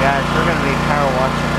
guys, we're going to be power watching.